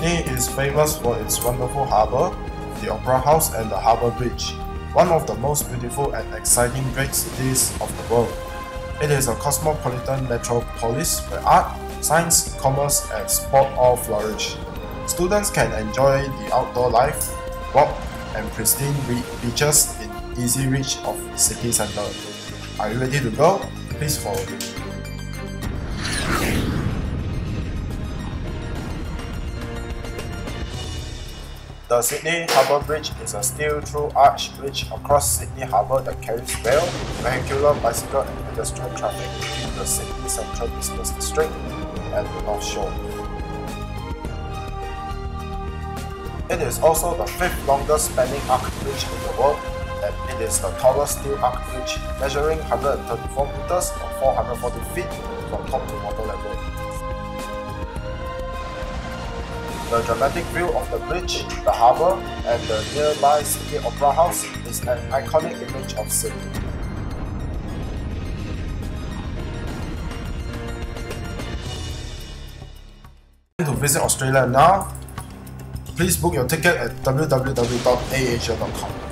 Sydney is famous for its wonderful harbour, the Opera House and the Harbour Bridge, one of the most beautiful and exciting great cities of the world. It is a cosmopolitan metropolis where art, science, commerce and sport all flourish. Students can enjoy the outdoor life, walk and pristine beaches in easy reach of city centre. Are you ready to go? Please follow me. The Sydney Harbour Bridge is a steel-through arch bridge across Sydney Harbour that carries rail, vehicular, bicycle and pedestrian traffic between the Sydney Central Business District and the North Shore. It is also the fifth longest spanning arch bridge in the world and it is the tallest steel arch bridge measuring 134 meters or 440 feet from top to water level. The dramatic view of the bridge, the harbour, and the nearby Sydney Opera House is an iconic image of Sydney. To visit Australia now, please book your ticket at www.airasia.com.